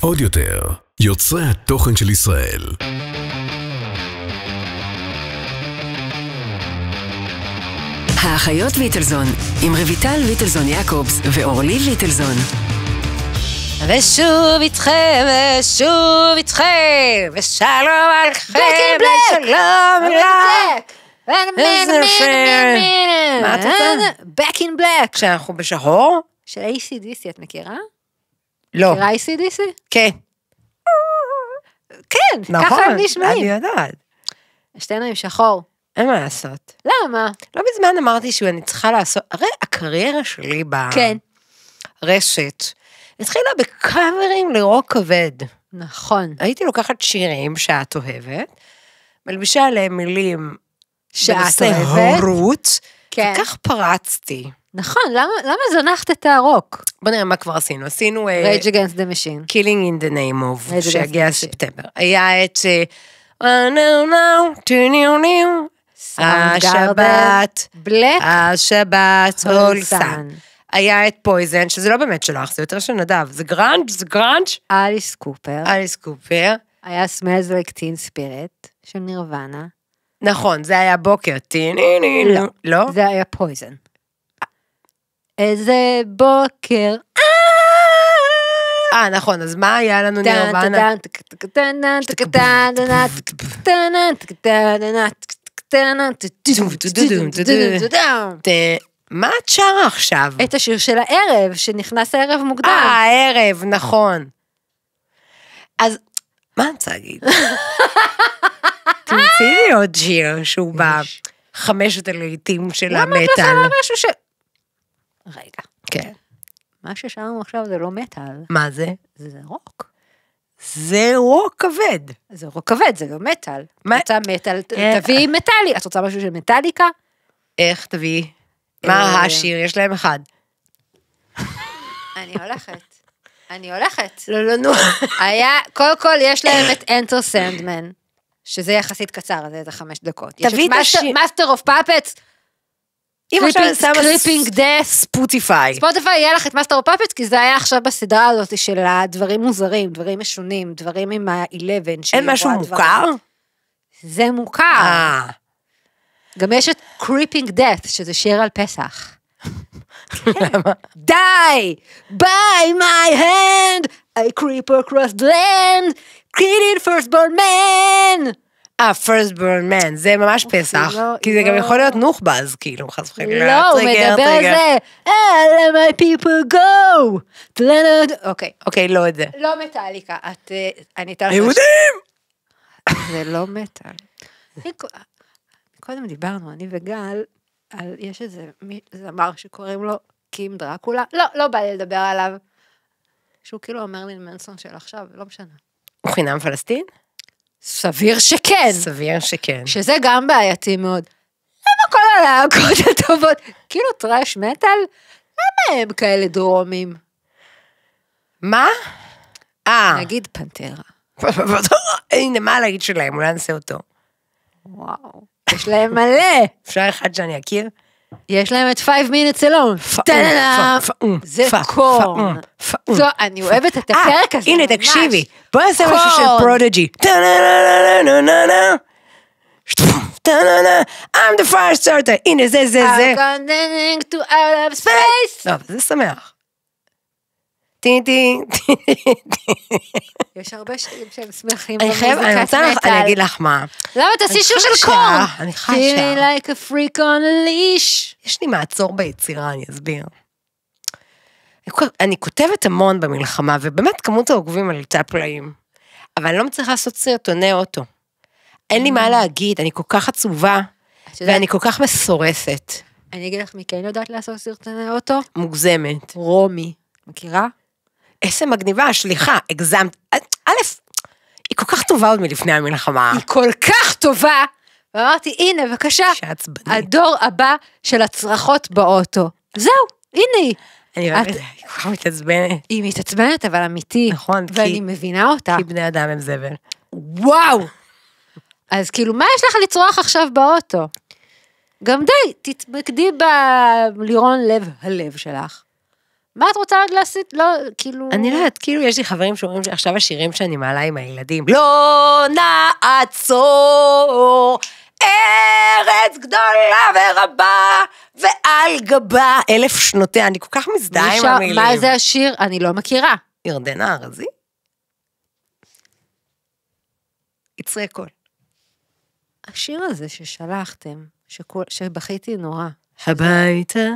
עוד יותר, יוצרי התוכן של ישראל. האחיות ליטלזון, עם רויטל ליטלזון יעקובס ואורלי ליטלזון. ושוב איתכם, ושוב איתכם, ושלום עליכם, Black in black. ושלום לך. יפה. מה את רוצה? Back in black. כשאנחנו בשחור? של ACDC, את מכירה? לא. מכירה ACDC? כן. כן, נכון. ככה הם נשמעים. אני יודעת. שתינו עם שחור. אין מה לעשות. למה? לא מזמן אמרתי שאני צריכה לעשות, הרי הקריירה שלי כן. ברשת התחילה בקאברים לרוק כבד. נכון. הייתי לוקחת שירים שאת אוהבת, מלבישה עליהם מילים שאת בנושא אוהבת. הורות, כן. וכך פרצתי. נכון, למה למה זנחת את הרוק? בוא נראה מה כבר עשינו. עשינו Rage Against the Machine. Killing in the name of, שהגיע. ספטמבר. היה את אה, Oh no no, השבת, בלק, השבת, הולסן. היה את פויזן, שזה לא באמת שלך, זה יותר של נדב, זה גראנץ', זה גראנץ', אליס קופר. אליס קופר. היה Smells Like Teen Spirit של נירוונה. נכון, זה היה בוקר, טי-ני-ני, לא. לא? זה היה פויזן. איזה בוקר. אה, נכון, אז מה היה לנו נירוונה? מה את שרה עכשיו? את השיר של הערב, שנכנס הערב אה, מוקדם. הערב, נכון. אז, מה אני רוצה להגיד? תמצאי לי עוד שיר שהוא בחמשת הלעיתים של למה את לא המטאל. שמה משהו ש... רגע, כן. מה ששמענו עכשיו זה לא מטאל, מה זה? זה רוק. זה רוק כבד. זה רוק כבד, זה לא מטאל. את מה- רוצה מטאל, אה, תביאי מטאלי. את רוצה משהו של מטאליקה? איך תביאי? מה אה, השיר? יש להם אחד. אני הולכת. אני הולכת. לא, לא, נו. היה, קודם כל יש להם את Enter Sandman, שזה יחסית קצר, זה איזה חמש דקות. תביאי את השיר. Master of Puppets, אם עכשיו שמה Creeping Death. ספוטיפיי. ספוטיפיי יהיה לך את Master Puppets, כי זה היה עכשיו בסדרה הזאת של הדברים מוזרים, דברים משונים, דברים עם ה-11. אין משהו מוכר? זה מוכר. אה. גם יש את Creeping Death, שזה שיר על פסח. למה? די! by my hand, I creep across the land, created firstborn man! אה, first burn man, זה ממש פסח. לא, כי זה גם לא. יכול להיות נוח'באז, כאילו, חס וחלילה. לא, הוא מדבר על. זה, אה, let my people go! אוקיי, אוקיי, לא את זה. לא מטאליקה, את, אה, אני אתן לך... יהודים! זה לא מטאל. קודם דיברנו, אני וגל, על, יש איזה זמר שקוראים לו קים דרקולה, לא, לא בא לי לדבר עליו. שהוא כאילו המרלין מנסון של עכשיו, לא משנה. הוא חינם פלסטין? סביר שכן. סביר שכן. שזה גם בעייתי מאוד. למה כל הלהקות הטובות, כאילו טראש מטאל, למה הם כאלה דרומים? מה? אה, נגיד פנטרה. הנה, מה להגיד שלהם, אולי נעשה אותו. וואו. יש להם מלא. אפשר אחד שאני אכיר? יש להם את 5 minutes alone. פאום, זה קורן. אני אוהבת את אה, הפרק הזה. הנה. תקשיבי. בואי נעשה משהו של. פרודג'י. I'm the fire starter. הנה, זה, זה, זה. I'm going to out of space. לא, זה שמח. טי טי טי יש הרבה שירים שהם שמחים אני חייב, אני במוזיקת רוצה, מטאל. אני אגיד לך מה. למה תעשי שיר של קורן? אני חשה. Feeling like a freak on a leash. יש לי מעצור ביצירה, אני אסביר. אני כותבת המון במלחמה, ובאמת כמות העוקבים עלתה פלאים. אבל אני לא מצליחה לעשות סרטוני אוטו. אין לי מה להגיד, אני כל כך עצובה, ואני כל כך מסורסת. אני אגיד לך מי כן יודעת לעשות סרטוני אוטו? מוגזמת. רומי. מכירה? איזה מגניבה, סליחה, הגזמת. א', היא כל כך טובה עוד מלפני המלחמה. היא כל כך טובה. ואמרתי, הנה, בבקשה. הדור הבא של הצרחות באוטו. זהו, הנה היא. אני אוהבת, היא כל כך מתעצבנת. היא מתעצבנת, אבל אמיתי. נכון, כי- ואני מבינה אותה. כי בני אדם הם זבל. וואו. אז כאילו, מה יש לך לצרוח עכשיו באוטו? גם די, תתמקדי בלירון לב הלב שלך. מה את רוצה עוד להסיט? לא, כאילו... אני לא יודעת, כאילו יש לי חברים שאומרים שעכשיו השירים שאני מעלה עם הילדים, לא נעצור, ארץ גדולה ורבה, ועל גבה אלף שנותיה, אני כל כך מזדהה עם המילים. מה זה השיר? אני לא מכירה. ירדנה ארזי? יצרי קול. השיר הזה ששלחתם, שכול- שבכיתי נורא, הביתה,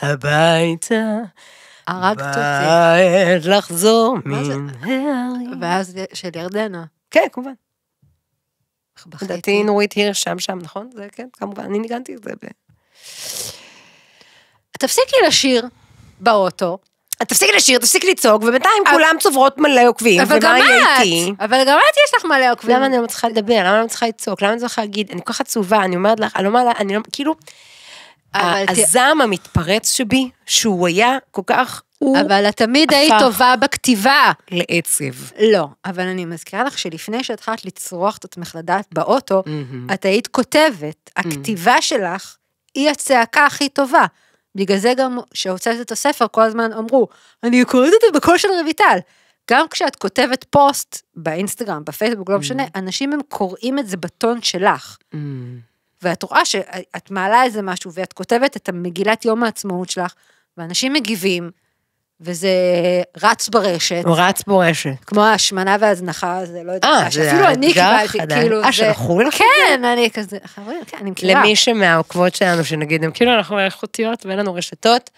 הביתה, הרגת אותי. בעת לחזור? מן ההרים. ואז של ירדנה. כן, כמובן. לדעתי נורית הירש שם שם, נכון? זה כן, כמובן, אני ניגנתי את זה. ב- תפסיקי לשיר באוטו, תפסיקי לשיר, תפסיקי לצעוק, ובינתיים כולם צוברות מלא עוקבים, ומה יהיה איתי? אבל גם את יש לך מלא עוקבים. למה אני לא מצליחה לדבר? למה אני לא מצליחה לצעוק? למה אני לא מצליחה להגיד? אני כל כך עצובה, אני אומרת לך, אני לא אומרת, אני לא, כאילו, הזעם המתפרץ שבי, שהוא היה כל כך, הוא אבל את תמיד היית. טובה בכתיבה. לעצב. לא, אבל אני מזכירה לך שלפני שהתחלת לצרוח את עצמך לדעת באוטו, מהמם. את היית כותבת, הכתיבה שלך היא הצעקה הכי טובה. בגלל זה גם כשהוצאת את הספר כל הזמן אמרו, אני קוראת את זה בקול של רויטל. גם כשאת כותבת פוסט באינסטגרם, בפייסבוק, לא משנה, אנשים הם קוראים את זה בטון שלך. מהמם. ואת רואה שאת מעלה איזה משהו ואת כותבת את המגילת יום העצמאות שלך, ואנשים מגיבים, וזה רץ ברשת, הוא רץ ברשת. כמו ההשמנה וההזנחה, זה לא יודעת, אה, זה שאפילו אני קיבלתי. כאילו, אה, זה, שלחו לך? כן, אני כזה, חברים, כן, אני מכירה. למי שמהעוקבות שלנו, שנגיד, הם כאילו אנחנו איכותיות ואין לנו רשתות,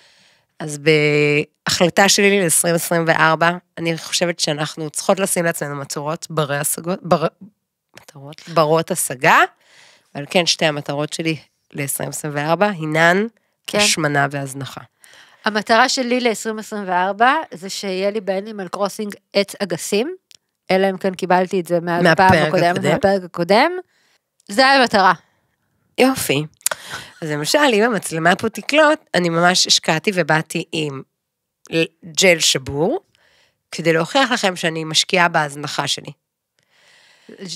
אז בהחלטה שלי ל-2024, אני חושבת שאנחנו צריכות לשים לעצמנו מטרות ברי השגות, בר... מטרות, ברות השגה, ועל כן שתי המטרות שלי ל-2024 הינן כן. השמנה והזנחה. המטרה שלי ל-2024 זה שיהיה לי באנימל קרוסינג עץ אגסים, אלא אם כן קיבלתי את זה מהפעם הקודמת, הקודם. מהפרק הקודם. זה המטרה. יופי. אז למשל, אם המצלמה פה תקלוט, אני ממש השקעתי ובאתי עם ג'ל שבור, כדי להוכיח לכם שאני משקיעה בהזנחה שלי.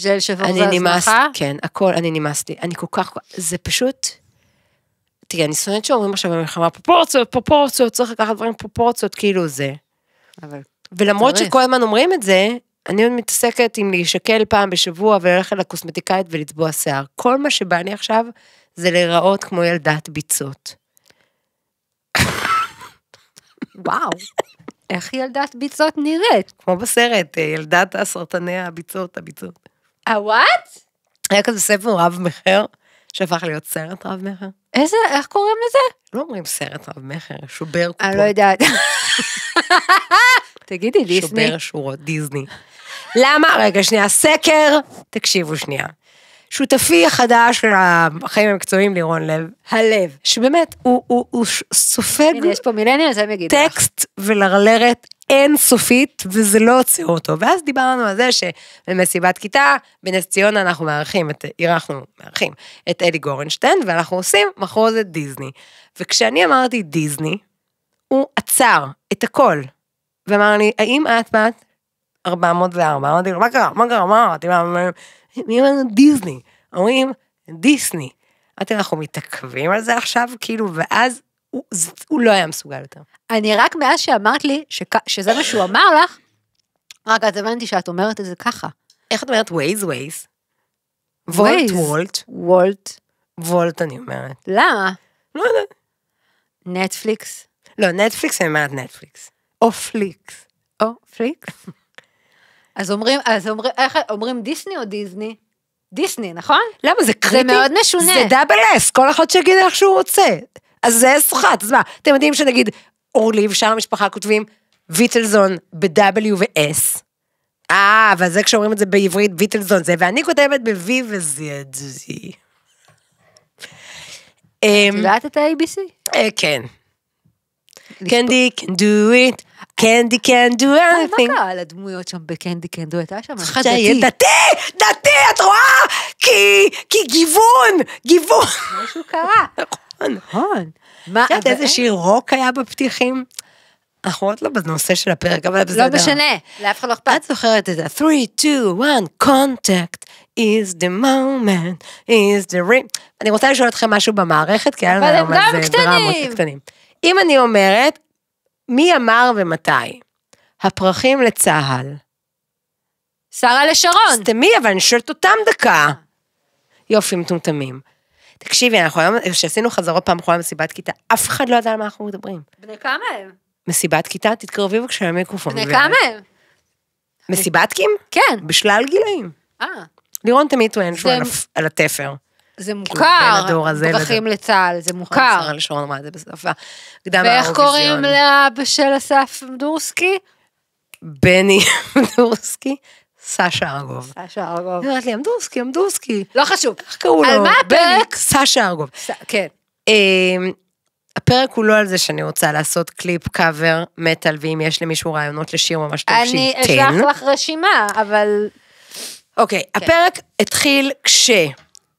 ג'ל שבור זה הזנחה. כן, הכל, אני נמאס לי. אני כל כך, זה פשוט, תראי, אני שונאת שאומרים עכשיו במלחמה פרופורציות, פרופורציות, צריך לקחת דברים פרופורציות, כאילו זה. אבל ולמרות צריך. שכל הזמן אומרים את זה, אני עוד מתעסקת עם להישקל פעם בשבוע וללכת לקוסמטיקאית ולצבוע שיער. כל מה שבא לי עכשיו זה להיראות כמו ילדת ביצות. וואו, איך ילדת ביצות נראית? כמו בסרט, אה, ילדת הסרטני הביצות, הביצות. הוואט? היה כזה ספר רב מכר, שהפך להיות סרט רב מכר. איזה, איך קוראים לזה? לא אומרים סרט רב מכר, שובר קופות. אני לא יודעת. תגידי, דיסני. שובר שורות, דיסני. למה? רגע, שנייה, סקר, תקשיבו שנייה. שותפי החדש של החיים המקצועיים, לירון לב, הלב, שבאמת, הוא, הוא, הוא סופג הנה, יש פה מילניאל, אז הם יגידו לך. טקסט ולרלרת אינסופית, וזה לא עוצר אותו. ואז דיברנו על זה שבמסיבת כיתה, בנס ציונה אנחנו מארחים, את, אירחנו, מארחים את אלי גורנשטיין, ואנחנו עושים מחרוזת דיסני. וכשאני אמרתי דיסני, הוא עצר את הכל, ואמר לי, האם את בת 404? אמרתי לו, מה קרה? מה קרה? מה אמרתי? מה, מי אמר דיסני? אומרים, דיסני. אמרתי, אנחנו מתעכבים על זה עכשיו, כאילו, ואז הוא, לא היה מסוגל יותר. אני רק מאז שאמרת לי שכ- שזה מה שהוא אמר לך, רק אז הבנתי שאת אומרת את זה ככה. איך את אומרת ווייז ווייז? וולט. וולט, וולט. וולט אני אומרת. למה? לא יודעת. נטפליקס. לא, נטפליקס אני אומרת נטפליקס. או פליקס. או פליקס. אז אומרים, אז אומרים, איך, אומרים דיסני או דיסני? דיסני, נכון? למה זה קריטי? מאוד משונה. זה דאבל אס, כל אחד שיגיד איך שהוא רוצה. אז זה אס אחת, אז מה, אתם יודעים שנגיד אורלי ושאר המשפחה כותבים ויטלזון ב-W ו-S. אה, אבל זה כשאומרים את זה בעברית ויטלזון זה, ואני כותבת ב-V ו-Z. את יודעת את ה-ABC? אה, כן. קנדי can do it, קנדי can do מה anything. קרה לדמויות שם בקנדי קנדו? הייתה שם אחד דתי, דתי. דתי, את רואה? כי, כי גיוון, גיוון. משהו קרה. נכון. נכון. מה, את יודעת איזה שיר רוק היה בפתיחים? אנחנו עוד לא בנושא של הפרק, אבל בסדר. לא משנה, לאף אחד לא אכפת. את זוכרת את ה 3, 2, 1, contact is the moment, is the ring. אני רוצה לשאול אתכם משהו במערכת, כי היה לנו היום על זה. דרמות קטנים. אם אני אומרת, מי אמר ומתי? הפרחים לצה"ל. שרה לשרון. סתמי, אבל אני שואלת אותם דקה. יופי, מטומטמים. תקשיבי, אנחנו היום, כשעשינו חזרות פעם אחרונה במסיבת כיתה, אף אחד לא ידע על מה אנחנו מדברים. בני כמה הם? מסיבת כיתה, תתקרבי בבקשה למיקרופון. בני כמה הם? מסיבתקים? כן. בשלל גילאים. אה, לירון תמיד טוען שהוא על התפר. זה בין מוכר. פרחים לצה"ל, זה שרה מוכר. לשרון אמרה את זה בשפה. קדם ואיך קוראים. לאבא של אסף דורסקי? בני אמדורסקי, סשה ארגוב. סשה ארגוב. היא אומרת לי, אמדורסקי, אמדורסקי. לא חשוב. איך קראו לו? על מה הפרק? סשה ארגוב. כן. אמ, הפרק הוא לא על זה שאני רוצה לעשות קליפ קאבר מטאל, ואם יש למישהו רעיונות לשיר ממש טוב אני שייתן. אשלח לך רשימה, אבל... אוקיי, הפרק התחיל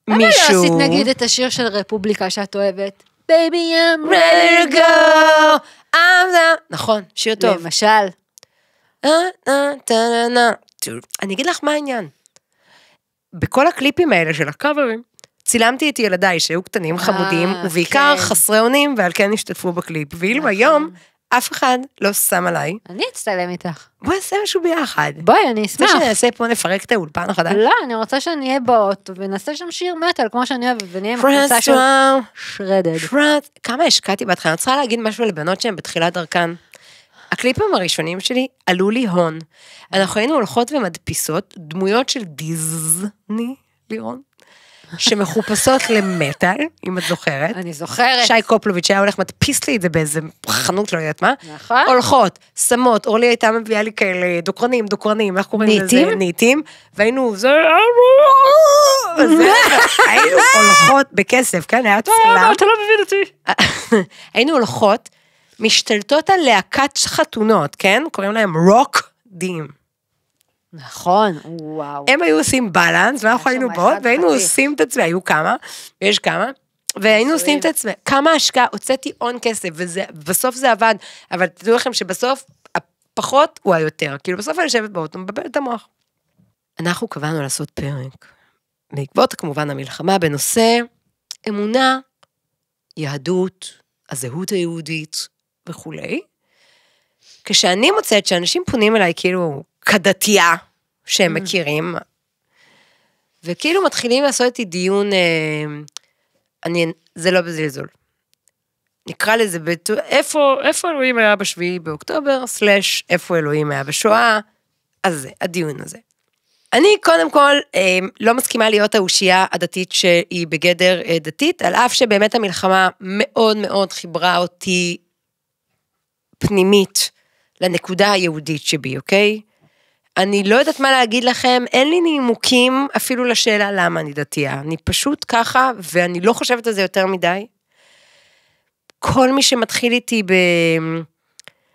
כשמישהו... למה לא עשית נגיד את השיר של רפובליקה שאת אוהבת? Baby I'm ready to go, I'm the... נכון, שיר טוב. למשל. אה, אה, אני אגיד לך מה העניין. בכל הקליפים האלה של הקאברים, צילמתי את ילדיי שהיו קטנים חמודים, אה, ובעיקר כן. חסרי אונים, ועל כן השתתפו בקליפ. ואילו נכון. היום, אף אחד לא שם עליי, אני אצטלם איתך. בואי נעשה משהו ביחד. בואי, אני רוצה אשמח. שנעשה פה, נפרק את האולפן החדש? לא, אני רוצה שנהיה באוטו ונעשה שם שיר מטאל, כמו שאני אוהבת, ונהיה עם פרנס הקבוצה של. שרדד. פרנס, כמה השקעתי בהתחלה, אני צריכה להגיד משהו לבנות שהן בתחילת דרכן. הקליפים הראשונים שלי עלו לי הון. אנחנו היינו הולכות ומדפיסות דמויות של דיזני, לירון, שמחופשות למטאל, אם את זוכרת. אני זוכרת. שי קופלוביץ' היה הולך מדפיס לי את זה באיזה חנות, לא יודעת מה. נכון. הולכות, שמות, אורלי הייתה מביאה לי כאלה דוקרנים, דוקרנים, איך קוראים לזה? ניטים? ניטים. והיינו, זה... וזה- היינו הולכות בכסף, כן, היה צלם. אתה לא מבין אותי. היינו הולכות, משתלטות על להקת חתונות, כן? קוראים להם רוק דים. נכון, וואו. הם היו עושים בלנס, ואנחנו היינו באות, והיינו. עושים את עצמי, היו כמה, ויש כמה, והיינו עושים. את עצמי, כמה השקעה, הוצאתי הון כסף, ובסוף זה עבד, אבל תדעו לכם שבסוף, הפחות הוא היותר, כאילו בסוף אני יושבת באוטו, מבלבלת את המוח. אנחנו קבענו לעשות פרק, בעקבות כמובן המלחמה בנושא אמונה, יהדות, הזהות היהודית וכולי. כשאני מוצאת שאנשים פונים אליי כאילו כדתייה שהם מכירים, וכאילו מתחילים לעשות איתי דיון, אה, אני, זה לא בזלזול. נקרא לזה, בת... איפה, איפה אלוהים היה בשביעי באוקטובר, סלאש איפה אלוהים היה בשואה, אז זה, הדיון הזה. אני קודם כל אה, לא מסכימה להיות האושייה הדתית שהיא בגדר אה, דתית, על אף שבאמת המלחמה מאוד מאוד חיברה אותי פנימית לנקודה היהודית שבי, אוקיי? אני לא יודעת מה להגיד לכם, אין לי נימוקים אפילו לשאלה למה אני דתייה. אני פשוט ככה, ואני לא חושבת על זה יותר מדי. כל מי שמתחיל איתי ב...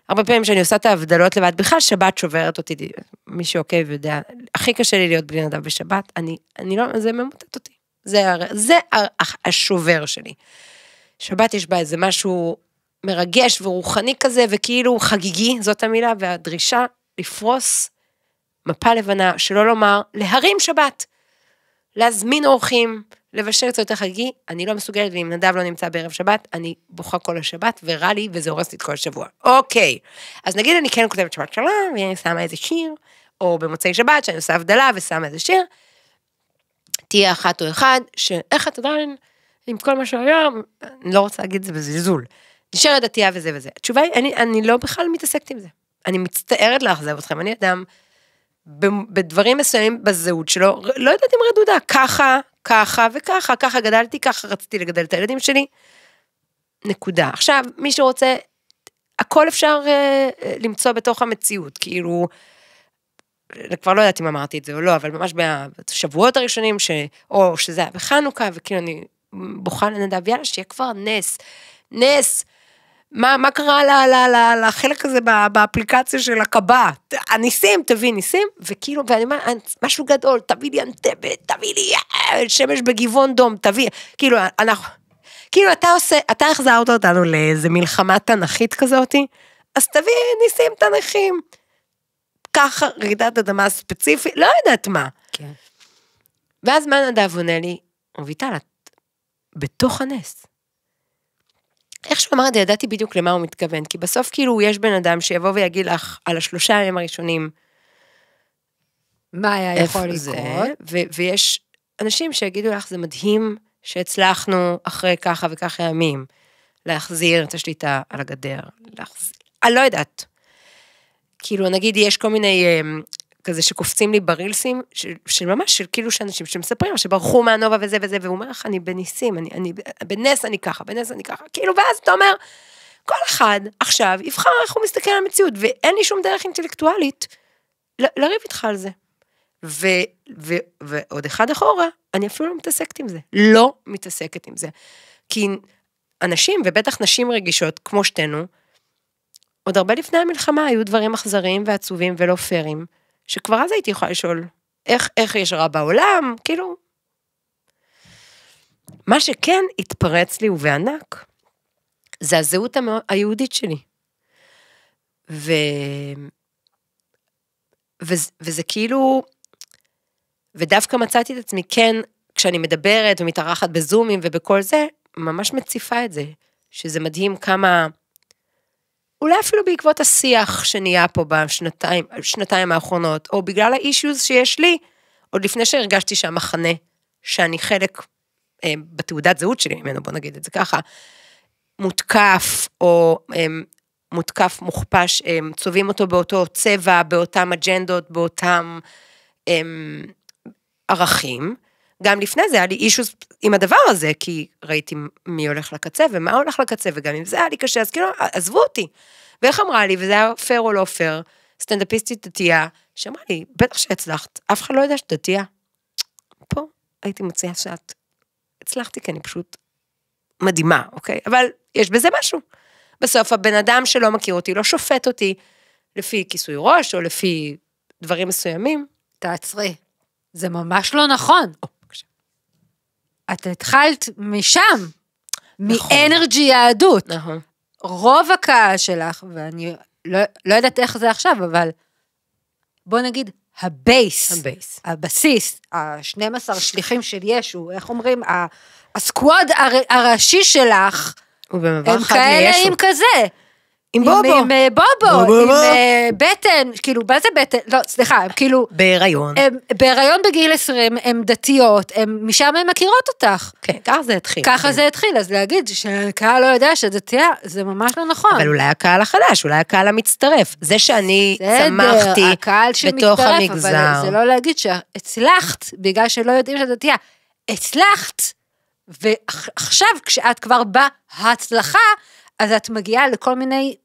הרבה פעמים כשאני עושה את ההבדלות לבד, בכלל שבת שוברת אותי, מי שעוקב יודע, הכי קשה לי להיות בלי נדב בשבת, אני, אני לא, זה ממוטט אותי. זה, הר- זה ה- השובר שלי. שבת יש בה איזה משהו מרגש ורוחני כזה, וכאילו חגיגי, זאת המילה, והדרישה לפרוס מפה לבנה, שלא לומר להרים שבת, להזמין אורחים, לבשל קצת יותר חגיגי, אני לא מסוגלת, ואם נדב לא נמצא בערב שבת, אני בוכה כל השבת, ורע לי, וזה הורס לי את כל השבוע. אוקיי, אז נגיד אני כן כותבת שבת שלום, ואני שמה איזה שיר, או במוצאי שבת, שאני עושה הבדלה ושמה איזה שיר, תהיה אחת או אחד, שאיך את עדיין, עם כל מה שהיה, אני לא רוצה להגיד את זה בזלזול, נשארת דתייה וזה וזה. התשובה היא, אני, אני לא בכלל מתעסקת עם זה. אני מצטערת לאכזב אתכם, אני אדם, בדברים מסוימים בזהות שלו, לא יודעת אם רדודה, ככה, ככה וככה, ככה גדלתי, ככה רציתי לגדל את הילדים שלי. נקודה. עכשיו, מי שרוצה, הכל אפשר אה, למצוא בתוך המציאות, כאילו, כבר לא יודעת אם אמרתי את זה או לא, אבל ממש בשבועות הראשונים, ש... או שזה היה בחנוכה, וכאילו אני בוכה לנדב, יאללה, שיהיה כבר נס, נס. מה, מה קרה ל, ל, ל, לחלק הזה באפליקציה של הקבה? הניסים, תביא ניסים, וכאילו, ואני אומרת, משהו גדול, תביא לי אנטבת, תביא לי אה, שמש בגבעון דום, תביא, כאילו, אנחנו, כאילו, אתה עושה, אתה החזרת אותנו לאיזה מלחמה תנכית כזאתי, אז תביא ניסים תנכים. ככה רעידת אדמה ספציפית, לא יודעת מה. כן. ואז מה נדב עונה לי, רויטל, את בתוך הנס. איך שהוא אמר את זה, ידעתי בדיוק למה הוא מתכוון, כי בסוף כאילו יש בן אדם שיבוא ויגיד לך על השלושה ימים הראשונים, מה היה יכול לקרות? ויש אנשים שיגידו לך, זה מדהים שהצלחנו אחרי ככה וככה ימים להחזיר את השליטה על הגדר, להחזיר, אני לא יודעת. כאילו, נגיד, יש כל מיני, אמ, כזה שקופצים לי ברילסים, של, ממש, של כאילו שאנשים שמספרים, שברחו מהנובה וזה וזה, והוא אומר לך, אני בניסים, אני, אני, בנס אני ככה, בנס אני ככה, כאילו, ואז אתה אומר, כל אחד עכשיו יבחר איך הוא מסתכל על המציאות, ואין לי שום דרך אינטלקטואלית לריב איתך על זה. ו, ו, ועוד אחד אחורה, אני אפילו לא מתעסקת עם זה. לא מתעסקת עם זה. כי אנשים, ובטח נשים רגישות, כמו שתינו, עוד הרבה לפני המלחמה היו דברים אכזריים ועצובים ולא פיירים, שכבר אז הייתי יכולה לשאול, איך, איך יש רע בעולם? כאילו... מה שכן התפרץ לי ובענק, זה הזהות היהודית שלי. ו... וזה, וזה כאילו, ודווקא מצאתי את עצמי, כן, כשאני מדברת ומתארחת בזומים ובכל זה, ממש מציפה את זה, שזה מדהים כמה, אולי אפילו בעקבות השיח שנהיה פה בשנתיים שנתיים האחרונות, או בגלל האישיוז שיש לי, עוד לפני שהרגשתי שהמחנה, שאני חלק אה, בתעודת זהות שלי ממנו, בוא נגיד את זה ככה, מותקף, או אה, מותקף, מוכפש, אה, צובעים אותו באותו צבע, באותם אג'נדות, באותם אה, ערכים. גם לפני זה היה לי אישוס עם הדבר הזה, כי ראיתי מי הולך לקצה ומה הולך לקצה, וגם אם זה היה לי קשה, אז כאילו, עזבו אותי. ואיך אמרה לי, וזה היה פייר או לא פייר, סטנדאפיסטית דתייה, שאמרה לי, בטח שהצלחת, אף אחד לא יודע שאת דתייה. פה הייתי מציעה שאת הצלחתי, כי אני פשוט מדהימה, אוקיי? אבל יש בזה משהו. בסוף הבן אדם שלא מכיר אותי, לא שופט אותי לפי כיסוי ראש, או לפי דברים מסוימים. תעצרי. זה ממש לא נכון. את התחלת משם, נכון. מאנרג'י יהדות. נכון. רוב הקהל שלך, ואני לא, לא יודעת איך זה עכשיו, אבל בוא נגיד, ה base, ה base. הבסיס, ה-12 שליחים של ישו, איך אומרים, ה squad הר- הראשי שלך, הם כאלה. עם כזה. עם בובו. עם אה, בובו, בובו. עם אה, בטן, כאילו, מה זה בטן? לא, סליחה, הם כאילו, בהיריון. הם בהיריון בגיל 20, הם דתיות, הם, משם הן מכירות אותך. כן, ככה זה התחיל. ככה כן. זה התחיל, אז להגיד שהקהל לא יודע שדתייה, זה ממש לא נכון. אבל אולי הקהל החדש, אולי הקהל המצטרף. זה שאני בסדר, צמחתי בתוך המגזר. אבל זה לא להגיד שהצלחת, בגלל שלא יודעים שאת דתייה. הצלחת, ועכשיו כשאת כבר בהצלחה, אז את מגיעה לכל מיני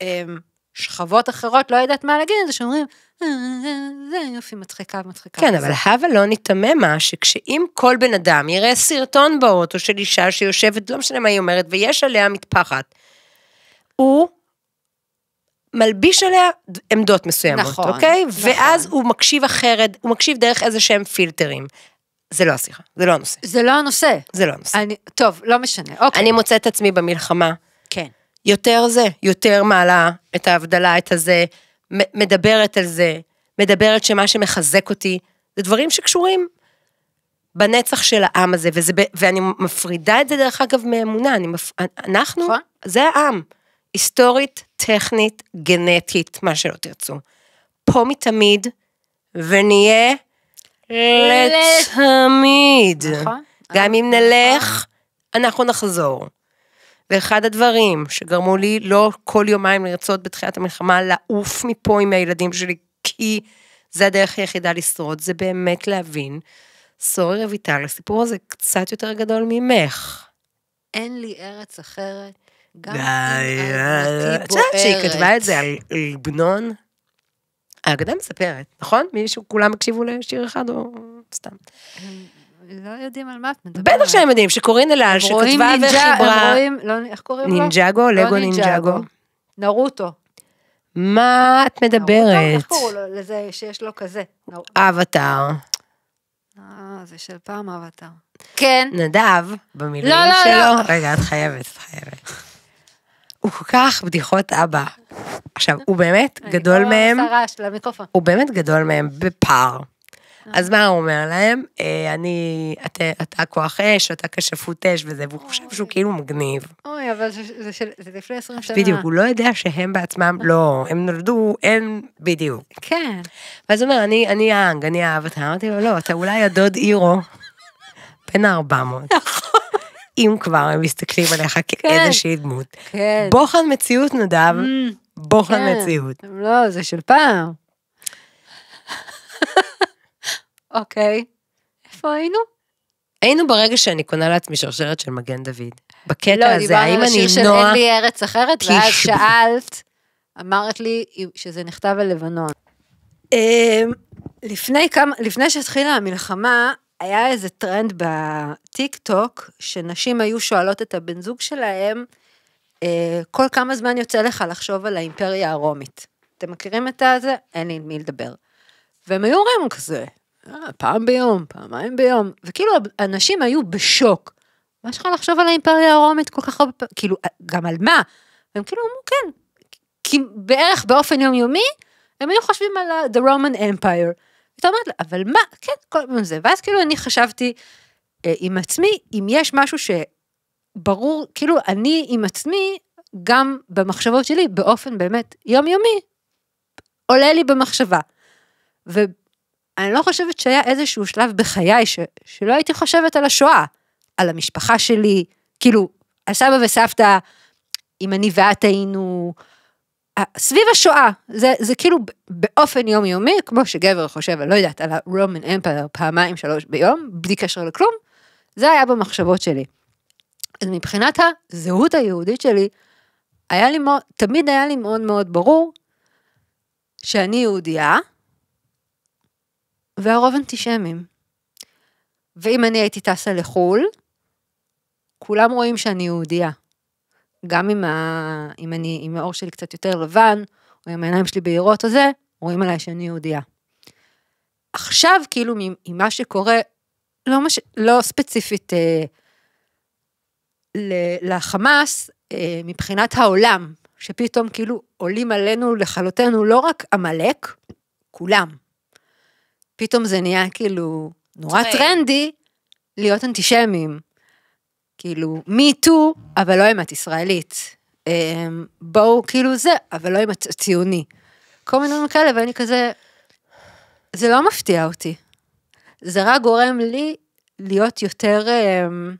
אמ, שכבות אחרות, לא יודעת מה להגיד, זה שאומרים, "אה, אה, זה יופי, מצחיקה, מצחיקה. כן, וזה." אבל הבה לא ניתממה שכשאם כל בן אדם יראה סרטון באוטו של אישה שיושבת, לא משנה מה היא אומרת, ויש עליה מטפחת, הוא מלביש עליה עמדות מסוימות, נכון, אוקיי? נכון. ואז הוא מקשיב אחרת, הוא מקשיב דרך איזה שהם פילטרים. זה לא השיחה, זה לא הנושא, זה לא הנושא. זה לא הנושא. אני, טוב, לא משנה, אוקיי. אני מוצאת את עצמי במלחמה, כן. יותר זה, יותר מעלה את ההבדלה, את הזה, מדברת על זה, מדברת שמה שמחזק אותי, זה דברים שקשורים בנצח של העם הזה, וזה, ואני מפרידה את זה דרך אגב מאמונה, אני מפ... אנחנו, נכון. זה העם, היסטורית, טכנית, גנטית, מה שלא תרצו. פה מתמיד, ונהיה לתמיד. נכון. גם אם נלך, אנחנו נחזור. ואחד הדברים שגרמו לי לא כל יומיים לרצות בתחילת המלחמה לעוף מפה עם הילדים שלי, כי זה הדרך היחידה לשרוד, זה באמת להבין, סורי רויטל, הסיפור הזה קצת יותר גדול ממך. אין לי ארץ אחרת. גם אם אה, את יודעת שהיא. כתבה את זה על לבנון? האגדה מספרת, נכון? מישהו, כולם הקשיבו לשיר אחד או סתם? לא יודעים על מה את מדברת. בטח שהם יודעים, שקורין אלאל, שכתבה וחיברה הם רואים, לא, איך קוראים לו? נינג'אגו, לא לגו נינג'אגו. נרוטו. מה את נרוטו, מדברת? איך קראו לו לזה שיש לו כזה? אבטאר. אה, זה של פעם אבטר. כן. נדב, במילים לא, לא, שלו, לא. רגע, את חייבת, את חייבת. הוא כל כך בדיחות אבא. עכשיו, הוא באמת אני גדול פה מהם, עושה רעש למיקרופון. הוא באמת גדול מהם בפער. אז מה הוא אומר להם? אה, אני, אתה- כוח אש, אתה כשפות אש וזה, והוא חושב שהוא כאילו מגניב. אוי, אבל זה, לפני 20 שנה. בדיוק, הוא לא יודע שהם בעצמם, לא, הם נולדו, הם, בדיוק. כן. ואז הוא אומר, אני, האנג, אני האבטר. אמרתי לו, לא, אתה אולי הדוד אירו, בן ה-400. אם כבר הם מסתכלים עליך כאיזושהי דמות. כן. בוחן מציאות נדב, Mm, בוחן כן. מציאות. לא, זה של פעם. אוקיי. איפה היינו? היינו ברגע שאני קונה לעצמי שרשרת של מגן דוד. בקטע לא, הזה, דיברנו האם על השיר אני של נועה... אין לי ארץ אחרת, כי ואז שאלת, אמרת לי שזה נכתב על לבנון. אמ, לפני כמה, לפני שהתחילה המלחמה, היה איזה טרנד בטיק טוק, שנשים היו שואלות את הבן זוג שלהם, אה, כל כמה זמן יוצא לך לחשוב על האימפריה הרומית. אתם מכירים את הזה? אין לי עם מי לדבר. והם היו אומרים כזה, "אה, פעם ביום, פעמיים ביום, וכאילו אנשים היו בשוק. מה יש לך לחשוב על האימפריה הרומית כל כך הרבה פעמים, כאילו, גם על מה? והם כאילו אמרו, כן, כי בערך באופן יומיומי, הם היו חושבים על ה- The Roman Empire. ואתה אומרת אבל מה, כן, כל הזמן זה. ואז כאילו אני חשבתי אה, עם עצמי, אם יש משהו שברור, כאילו אני עם עצמי, גם במחשבות שלי, באופן באמת יומיומי, עולה לי במחשבה. ואני לא חושבת שהיה איזשהו שלב בחיי ש, שלא הייתי חושבת על השואה, על המשפחה שלי, כאילו, על סבא וסבתא, אם אני ואת היינו, סביב השואה, זה, זה כאילו באופן יומיומי, כמו שגבר חושב, אני לא יודעת, על ה-Roman Empire פעמיים שלוש ביום, בלי קשר לכלום, זה היה במחשבות שלי. אז מבחינת הזהות היהודית שלי, היה לי מאוד, תמיד היה לי מאוד מאוד ברור שאני יהודייה, והרוב אנטישמים. ואם אני הייתי טסה לחו"ל, כולם רואים שאני יהודייה. גם אם, ה... אם אני, אם העור שלי קצת יותר לבן, או אם העיניים שלי בהירות או זה, רואים עליי שאני יהודייה. עכשיו, כאילו, ממה שקורה, לא, מש... לא ספציפית אה, ל- לחמאס, אה, מבחינת העולם, שפתאום כאילו עולים עלינו לכלותנו לא רק עמלק, כולם. פתאום זה נהיה כאילו נורא טרנד. טרנדי להיות אנטישמים. כאילו, Me Too, אבל לא אם את ישראלית. אמ, בואו, כאילו זה, אבל לא אם אתה ציוני. כל מיני דברים כאלה, ואני כזה, זה לא מפתיע אותי. זה רק גורם לי להיות יותר אמ,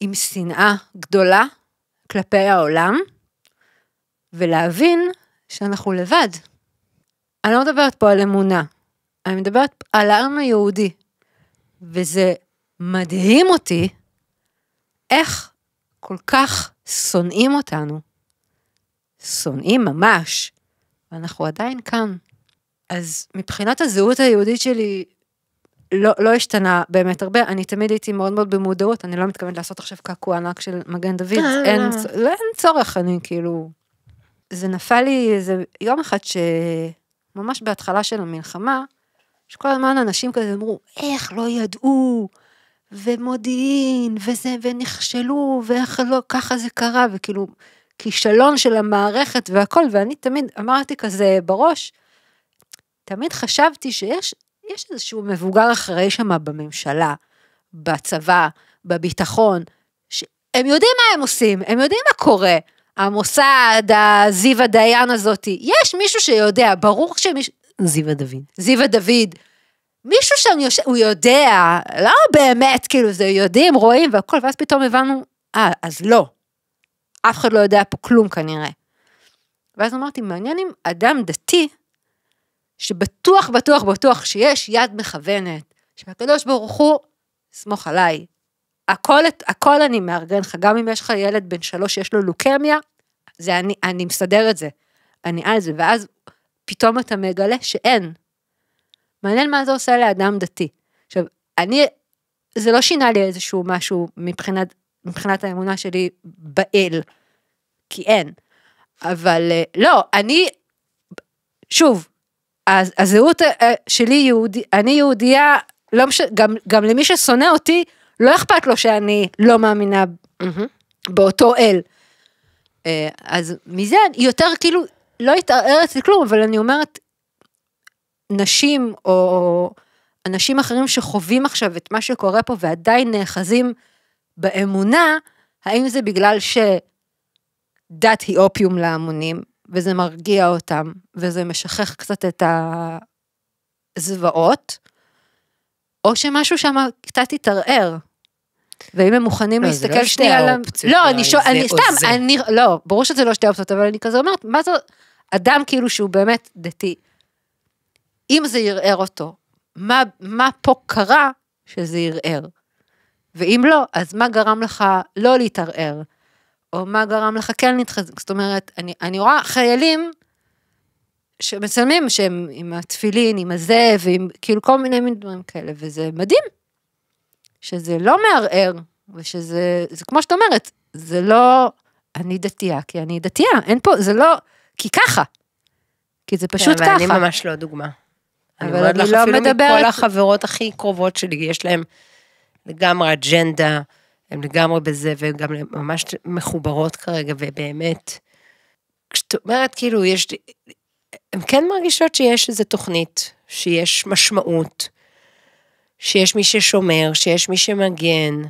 עם שנאה גדולה כלפי העולם, ולהבין שאנחנו לבד. אני לא מדברת פה על אמונה, אני מדברת על העם היהודי. וזה מדהים אותי איך כל כך שונאים אותנו. שונאים ממש, ואנחנו עדיין כאן. אז מבחינת הזהות היהודית שלי, לא, לא השתנה באמת הרבה, אני תמיד הייתי מאוד מאוד במודעות, אני לא מתכוונת לעשות עכשיו קעקוע ענק של מגן דוד, אה, אין, לא. צ- לא, אין צורך, אני כאילו... זה נפל לי איזה יום אחד שממש בהתחלה של המלחמה, שכל הזמן אנשים כזה אמרו, איך לא ידעו, ומודיעין, וזה, ונכשלו, ואיך לא, ככה זה קרה, וכאילו, כישלון של המערכת והכל, ואני תמיד אמרתי כזה בראש, תמיד חשבתי שיש יש איזשהו מבוגר אחראי שם בממשלה, בצבא, בביטחון, שהם יודעים מה הם עושים, הם יודעים מה קורה. המוסד, הזיו הדיין הזאתי, יש מישהו שיודע, ברור שמישהו, זיווה דוד. זיווה דוד, מישהו שם יושב, הוא יודע, לא באמת, כאילו, זה יודעים, רואים והכל, ואז פתאום הבנו, אה, אז לא. אף אחד לא יודע פה כלום כנראה. ואז אמרתי, מעניין אם אדם דתי, שבטוח, בטוח, בטוח שיש יד מכוונת, שהקדוש ברוך הוא, סמוך עליי. הכל, הכל אני מארגן לך, גם אם יש לך ילד בן שלוש שיש לו לוקמיה, זה אני, אני מסדר את זה. אני על זה, ואז פתאום אתה מגלה שאין. מעניין מה זה עושה לאדם דתי. עכשיו, אני, זה לא שינה לי איזשהו משהו מבחינת, מבחינת האמונה שלי באל, כי אין. אבל אה, לא, אני, שוב, הז- הזהות אה, שלי יהודי, אני יהודייה, לא מש... גם, גם למי ששונא אותי, לא אכפת לו שאני לא מאמינה באותו אל. אה, אז מזה יותר כאילו, לא התערער אצלי כלום, אבל אני אומרת, נשים או אנשים אחרים שחווים עכשיו את מה שקורה פה ועדיין נאחזים באמונה, האם זה בגלל שדת היא אופיום להמונים, וזה מרגיע אותם, וזה משכך קצת את הזוועות, או שמשהו שם קצת התערער. ואם הם מוכנים לא, זה להסתכל לא שתי שנייה על... ה- האופציות, לא, אני לי, שואל, זה אני או סתם, זה. אני, לא, ברור שזה לא שתי אופציות, אבל אני כזה אומרת, מה זה, אדם כאילו שהוא באמת דתי, אם זה ערער אותו, מה, מה פה קרה שזה ערער? ואם לא, אז מה גרם לך לא להתערער? או מה גרם לך כן להתחזק? זאת אומרת, אני, אני רואה חיילים שמצלמים שהם עם התפילין, עם הזה, ועם כאילו כל מיני מין דברים כאלה, וזה מדהים. שזה לא מערער, ושזה, זה כמו שאת אומרת, זה לא, אני דתייה, כי אני דתייה, אין פה, זה לא, כי ככה. כי זה פשוט כן, ככה. אבל אני ממש לא דוגמה. אני אבל אומרת אני לך, לא אפילו מדברת- מכל החברות הכי קרובות שלי, יש להם לגמרי אג'נדה, הם לגמרי בזה, והן גם ממש מחוברות כרגע, ובאמת, כשאת אומרת, כאילו, יש, הן כן מרגישות שיש איזו תוכנית, שיש משמעות, שיש מי ששומר, שיש מי שמגן,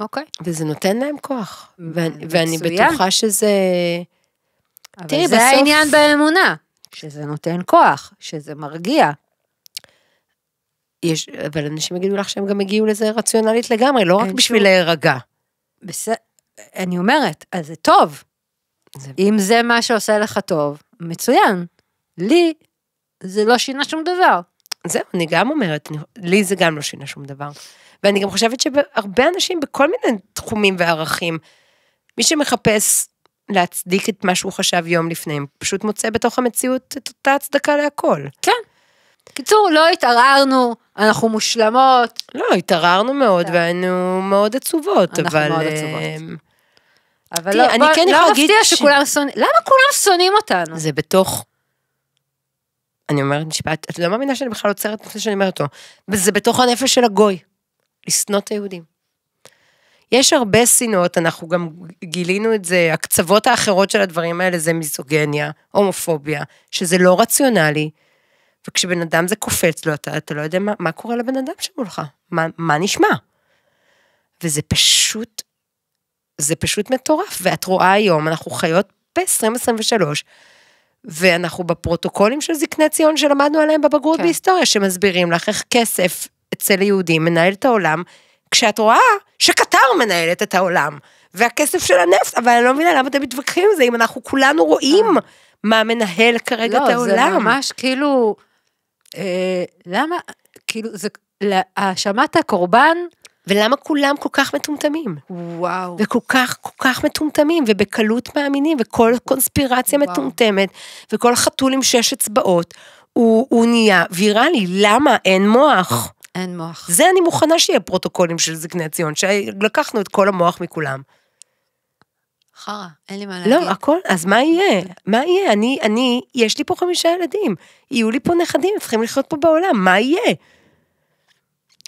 אוקיי. וזה נותן להם כוח. ואני. ואני בטוחה שזה... אבל תראי, זה בסוף- העניין באמונה, שזה נותן כוח, שזה מרגיע. יש, אבל אנשים יגידו לך שהם גם הגיעו לזה רציונלית לגמרי, לא רק בשביל שום- להירגע. בסדר, אני אומרת, אז זה טוב. זה- אם זה מה שעושה לך טוב, מצוין. לי, זה לא שינה שום דבר. זהו, אני גם אומרת, לי זה גם לא שינה שום דבר. ואני גם חושבת שהרבה אנשים בכל מיני תחומים וערכים, מי שמחפש להצדיק את מה שהוא חשב יום לפני, פשוט מוצא בתוך המציאות את אותה הצדקה להכל. כן. קיצור, לא התערערנו, אנחנו מושלמות. לא, התערערנו מאוד כן. והיינו מאוד עצובות, אנחנו אבל... מאוד עצובות. אמ, אבל תראי, לא, אני בוא- כן לא יכולה להגיד מפתיע שכולם שונאים, למה כולם שונאים אותנו? זה בתוך... אני אומרת משפט, את לא מאמינה שאני בכלל עוצרת לפני שאני אומרת אותו, וזה בתוך הנפש של הגוי, לשנוא את היהודים. יש הרבה שנאות, אנחנו גם גילינו את זה, הקצוות האחרות של הדברים האלה זה מיזוגניה, הומופוביה, שזה לא רציונלי, וכשבן אדם זה קופץ לו, אתה, אתה לא יודע מה, מה קורה לבן אדם שמולך, מה, מה נשמע. וזה פשוט, זה פשוט מטורף, ואת רואה היום, אנחנו חיות ב-2023, ואנחנו בפרוטוקולים של זקני ציון שלמדנו עליהם בבגרות כן. כן. בהיסטוריה, שמסבירים לך איך כסף אצל יהודים מנהל את העולם, כשאת רואה שקטר מנהלת את העולם, והכסף של הנפט, אבל אני לא מבינה למה אתם מתווכחים עם זה, אם אנחנו כולנו רואים מה מנהל כרגע את לא, זה העולם. ממש כאילו, אה, למה, כאילו, זה, האשמת הקורבן, ולמה כולם כל כך מטומטמים? וואו. וכל כך, כל כך מטומטמים, ובקלות מאמינים, וכל קונספירציה וואו. מטומטמת, וכל חתול עם שש אצבעות, הוא, הוא נהיה ויראלי, למה? אין מוח. אין מוח. זה אני מוכנה שיהיה פרוטוקולים של זקני ציון, שלקחנו את כל המוח מכולם. חרא, אין לי מה להגיד. לא, הכל, אז מה יהיה? מה יהיה? אני, אני, יש לי פה חמישה ילדים, יהיו לי פה נכדים, צריכים לחיות פה בעולם, מה יהיה?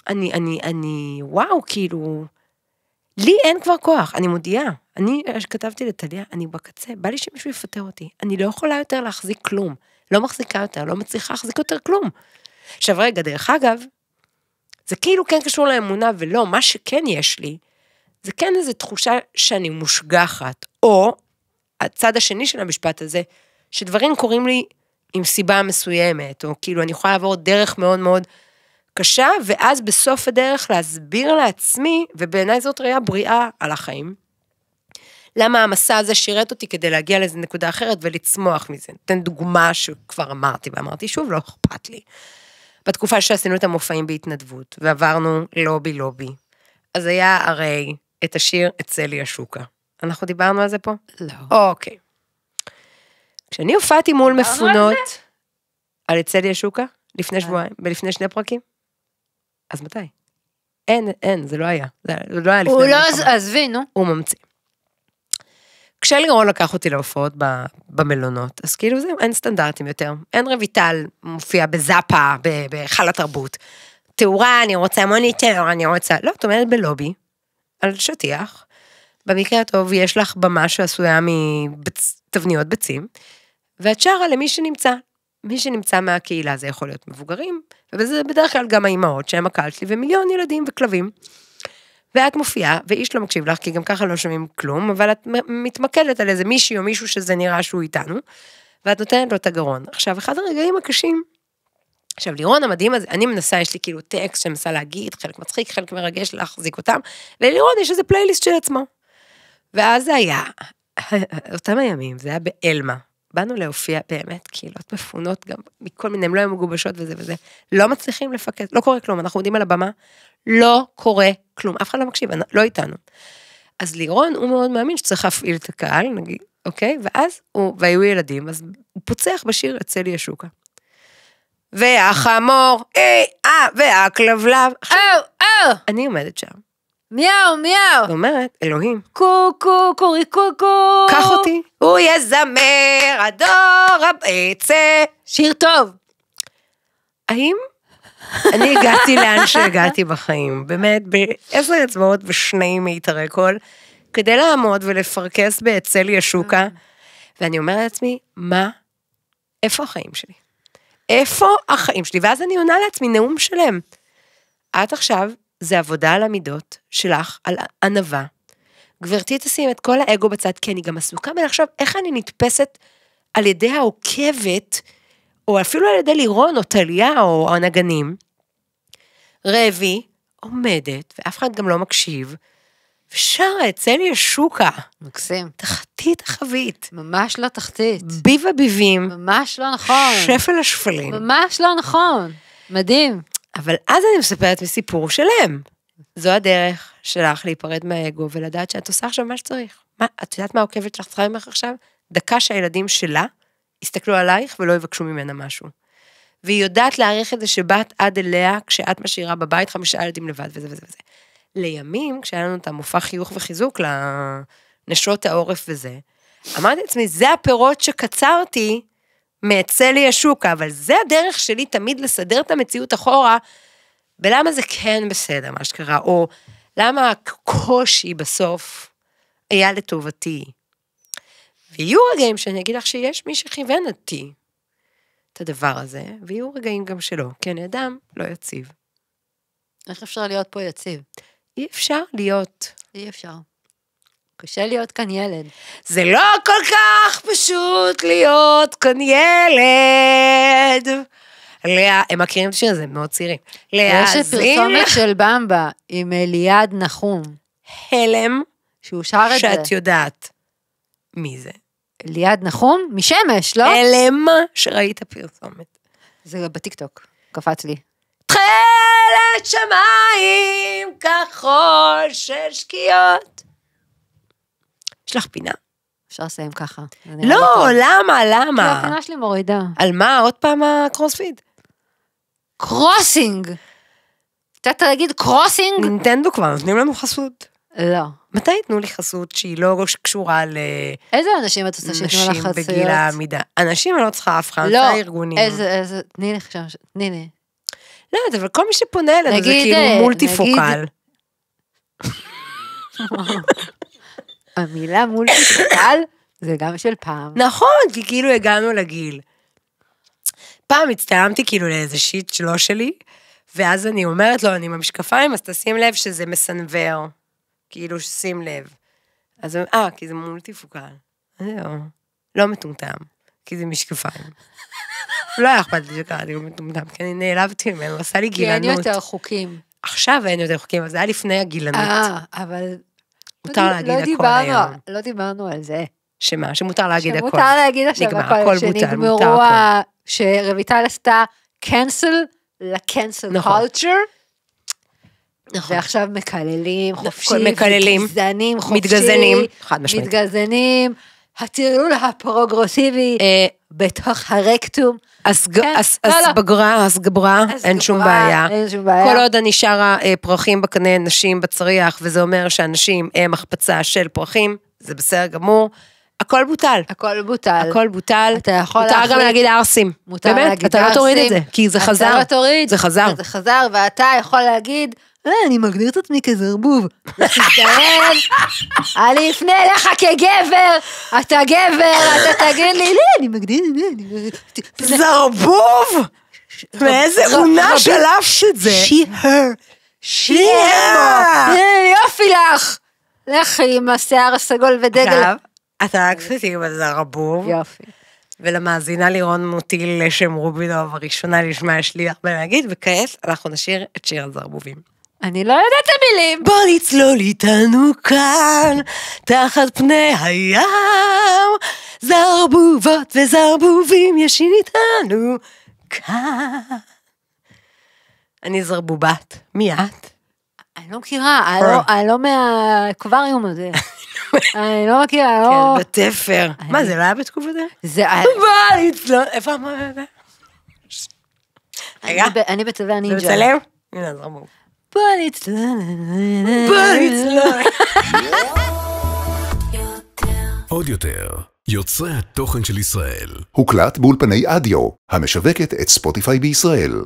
אני, אני, אני, וואו, כאילו, לי אין כבר כוח, אני מודיעה. אני כתבתי לטליה, אני בקצה, בא לי שמישהו יפטר אותי. אני לא יכולה יותר להחזיק כלום. לא מחזיקה יותר, לא מצליחה להחזיק יותר כלום. עכשיו רגע, דרך אגב, זה כאילו כן קשור לאמונה ולא, מה שכן יש לי, זה כן איזו תחושה שאני מושגחת, או הצד השני של המשפט הזה, שדברים קורים לי עם סיבה מסוימת, או כאילו אני יכולה לעבור דרך מאוד מאוד קשה, ואז בסוף הדרך להסביר לעצמי, ובעיניי זאת ראייה בריאה על החיים, למה המסע הזה שירת אותי כדי להגיע לאיזו נקודה אחרת ולצמוח מזה. אתן דוגמה שכבר אמרתי, ואמרתי שוב, לא אכפת לי. בתקופה שעשינו את המופעים בהתנדבות, ועברנו לובי לובי, אז היה הרי את השיר אצל לי השוקה. אנחנו דיברנו על זה פה? לא. אוקיי. כשאני הופעתי מול מפונות, על אצל לי השוקה, לפני שבועיים, ולפני שני פרקים, אז מתי? אין, אין, זה לא היה. זה לא היה לפני הוא לא. עזבי, נו. הוא ממציא. כשלירון לקח אותי להופעות במלונות, אז כאילו זהו, אין סטנדרטים יותר. אין רויטל מופיע בזאפה, בהיכל התרבות. תאורה, אני רוצה מוניטר, אני רוצה... לא, את אומרת בלובי, על שטיח. במקרה הטוב יש לך במה שעשויה מתבניות ביצים, ואת שרה למי שנמצא. מי שנמצא מהקהילה זה יכול להיות מבוגרים, וזה בדרך כלל גם האימהות שהם הקהל שלי, ומיליון ילדים וכלבים. ואת מופיעה, ואיש לא מקשיב לך, כי גם ככה לא שומעים כלום, אבל את מתמקדת על איזה מישהי או מישהו שזה נראה שהוא איתנו, ואת נותנת לו את הגרון. עכשיו, אחד הרגעים הקשים, עכשיו, לירון המדהים הזה, אני מנסה, יש לי כאילו טקסט שאני מנסה להגיד, חלק מצחיק, חלק מרגש להחזיק אותם, וללירון יש איזה פלייליסט של עצמו. ואז זה היה, אותם הימים, זה היה באלמה. באנו להופיע באמת קהילות מפונות גם מכל מיני, הם לא היו מגובשות וזה וזה. לא מצליחים לפקד, לא קורה כלום, אנחנו עומדים על הבמה, לא קורה כלום, אף אחד לא מקשיב, לא איתנו. אז לירון, הוא מאוד מאמין שצריך להפעיל את הקהל, נגיד, אוקיי? ואז הוא, והיו ילדים, אז הוא פוצח בשיר אצל ישוקה. והחמור, אה, אה, והכלבלב. או, או, אני עומדת שם, מיהו, מיהו. ואומרת, אלוהים, קוקו, קורי קוקו. קח אותי, הוא יזמר, הדור הבצע. שיר טוב. האם אני הגעתי לאן שהגעתי בחיים, באמת, בעשר אצבעות ושני מיתרי קול, כדי לעמוד ולפרכס באצל ישוקה, ואני אומרת לעצמי, מה, איפה החיים שלי? איפה החיים שלי? ואז אני עונה לעצמי נאום שלם. את עכשיו, זה עבודה על המידות שלך, על ענווה. גברתי תשים את כל האגו בצד, כי אני גם עסוקה בלחשוב איך אני נתפסת על ידי העוקבת, או אפילו על ידי לירון, או טליה, או הנגנים. רבי עומדת, ואף אחד גם לא מקשיב, ושרה אצל ישוקה, מקסים. תחתית החבית, ממש לא תחתית. ביב הביבים, ממש לא נכון. שפל השפלים. ממש לא נכון. מדהים. אבל אז אני מספרת מסיפור שלם. זו הדרך שלך להיפרד מהאגו ולדעת שאת עושה עכשיו מה שצריך. מה, את יודעת מה העוקבת שלך צריכה ממך עכשיו? דקה שהילדים שלה יסתכלו עלייך ולא יבקשו ממנה משהו. והיא יודעת להעריך את זה שבאת עד אליה כשאת משאירה בבית חמישה ילדים לבד וזה וזה וזה. לימים, כשהיה לנו את המופע חיוך וחיזוק לנשות העורף וזה, אמרתי לעצמי, זה הפירות שקצרתי מאצל ישוקה, אבל זה הדרך שלי תמיד לסדר את המציאות אחורה, ולמה זה כן בסדר מה שקרה, או למה הקושי בסוף היה לטובתי. ויהיו רגעים שאני אגיד לך שיש מי שכיוון אותי את הדבר הזה, ויהיו רגעים גם שלא, כי אני אדם לא יציב. איך אפשר להיות פה יציב? אי אפשר להיות. אי אפשר. קשה להיות כאן ילד. זה לא כל כך פשוט להיות כאן ילד. לאה, הם מכירים את השיר הזה, הם מאוד צעירים. יש את להאזין פרסומת של במבה עם אליעד נחום, הלם, שהוא שר את זה. שאת יודעת מי זה. אליעד נחום? משמש, לא? הלם שראית פרסומת. זה בטיקטוק, קפץ לי. תכלת שמיים כחול של שקיעות. יש לך פינה? אפשר לסיים ככה. לא, טוב. למה, כי למה? הפינה שלי מורידה. על מה? עוד פעם הקרוספיד? קרוסינג! קצת להגיד קרוסינג? נינטנדו כבר נותנים לנו חסות. לא. מתי ייתנו לי חסות שהיא לא קשורה איזה אנשים את עושה שייתנו לך חסויות? בגיל העמידה? אנשים אני לא צריכה אף אחד, לא, זה הארגונים. איזה, איזה, תני לי עכשיו, תני לי. לא יודעת, אבל כל מי שפונה אלינו זה כאילו אה, מולטיפוקל. המילה מולטיפוקל זה גם של פעם. נכון, כי כאילו הגענו לגיל. פעם הצטלמתי כאילו לאיזה שיט שלא שלי, ואז אני אומרת לו, אני עם המשקפיים, אז תשים לב שזה מסנוור. כאילו, שים לב. אז הוא אה, כי זה מולטיפוקל. זהו, לא מטומטם, כי זה משקפיים. לא היה אכפת לי שקראתי לו מטומטם, כי אני נעלבתי ממנו, עשה לי כי אין גילנות. יותר חוקים. עכשיו אין יותר חוקים, אבל זה היה לפני הגילנות. אה, אבל... מותר לא להגיד לא הכל היום. לא דיברנו על זה. שמה? שמותר להגיד הכל. שמותר להגיד עכשיו נגמר, הכל, הכל בוטל, מותר שנגמרו, הכל. ה- שרויטל עשתה cancel ל-cancel נכון. culture, נכון. ועכשיו מקללים נכון, חופשי, מקללים, חופשי, מתגזענים, חד משמעית. מתגזענים, הטרלול הפרוגרסיבי אה, בתוך הרקטום. הסג- כן, לא, לא. הסבגרה, הסגברה, אין שום בעיה. אין שום בעיה. כל עוד אני שרה אה, פרחים בקנה נשים בצריח, וזה אומר שאנשים הם החפצה של פרחים, זה בסדר גמור. הכל בוטל. הכל בוטל. הכל בוטל. אתה יכול מותר גם להחליט- להגיד ערסים. מותר באמת, להגיד אתה לא תוריד את ערסים. זה, כי זה אתה חזר. לא תוריד. זה חזר. זה חזר, ואתה יכול להגיד, אני מגדיר את עצמי כזרבוב. תזדיין, אני אפנה אליך כגבר, אתה גבר, אתה תגיד לי, לא, אני מגדיר, לא, אני... זרבוב! מאיזה עונה רבים- שלפת את זה? she her. אה, יופי לך. לכי עם השיער הסגול ודגל. עכשיו, אתה רק עשיתי עם הזרבוב, יופי. ולמאזינה לירון מוטיל לשם רובינוב הראשונה לשמה יש לי הרבה להגיד, וכעת אנחנו נשאיר את שיר הזרבובים. אני לא יודעת את המילים. בוא לצלול איתנו כאן, תחת פני הים, זרבובות וזרבובים ישין איתנו כאן. אני זרבובת, מי את? אני לא מכירה, אני לא- אני לא מהאקווריום הזה. אני לא מכירה, לא... כן, בתפר. מה, זה לא היה בתקופתך? זה... בוא לצלול, איפה אמרת? רגע, אני ב- אני בצבע זה הנינג'ה. מצלם? הנה, זרבוב. בוא נצלול. בוא לצלול. עוד יותר, יוצרי התוכן של ישראל. הוקלט באולפני אדיו, המשווקת את ספוטיפיי בישראל.